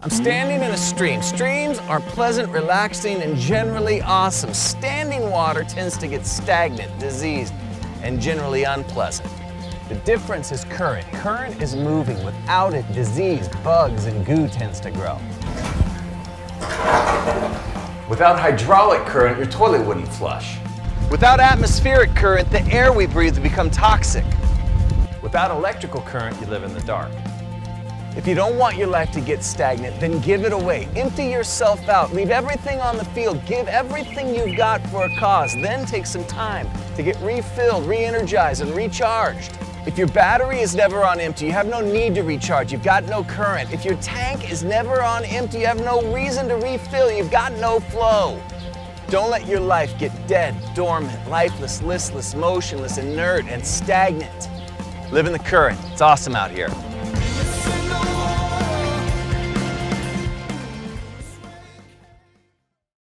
I'm standing in a stream. Streams are pleasant, relaxing, and generally awesome. Standing water tends to get stagnant, diseased, and generally unpleasant. The difference is current. Current is moving. Without it, disease, bugs, and goo tends to grow. Without hydraulic current, your toilet wouldn't flush. Without atmospheric current, the air we breathe would become toxic. Without electrical current, you live in the dark. If you don't want your life to get stagnant, then give it away. Empty yourself out. Leave everything on the field. Give everything you've got for a cause. Then take some time to get refilled, re energized, and recharged. If your battery is never on empty, you have no need to recharge. You've got no current. If your tank is never on empty, you have no reason to refill. You've got no flow. Don't let your life get dead, dormant, lifeless, listless, motionless, inert, and stagnant. Live in the current. It's awesome out here.